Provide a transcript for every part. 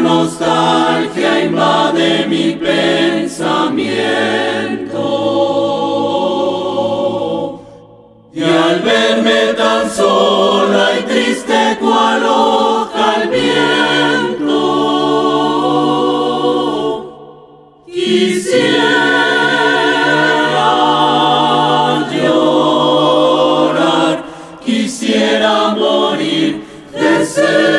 nostalgia invade mi pensamiento. Y al verme tan sola y triste cual hoja el viento, quisiera llorar, quisiera morir de ser.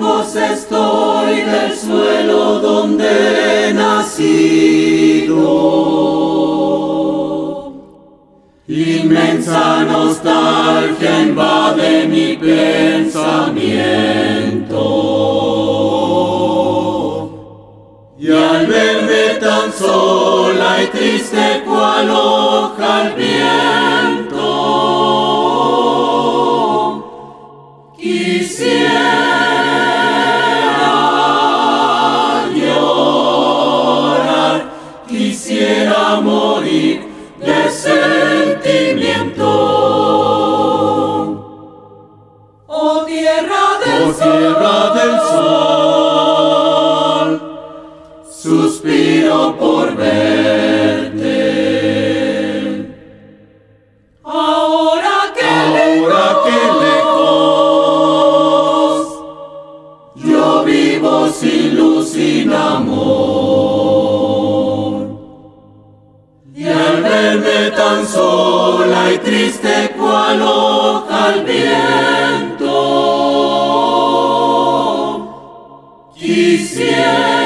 Lejos estoy del suelo donde he nacido. Inmensa nostalgia invade mi pensamiento. Y al verme tan sola y triste cual hoja al viento, quisiera quisiera morir de sentimiento. Oh tierra del Oh tierra del sol, suspiro por verte. Ahora que ahora que lejos yo vivo sin luz, sin amor. Tan sola y triste cual hoja al viento, quisiera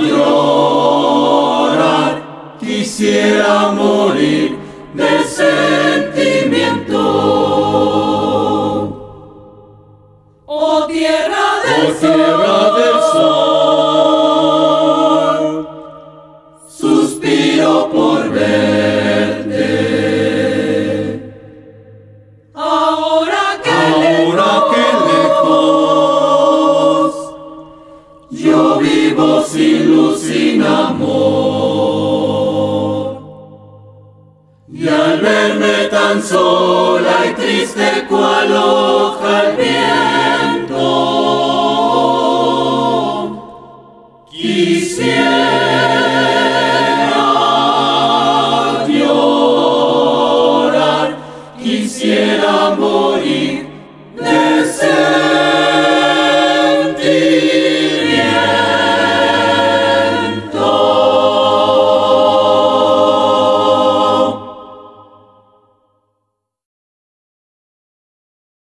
llorar, quisiera morir vivo sin luz, sin amor. Y al verme tan sola y triste cual hoja al viento, quisiera llorar, quisiera morir.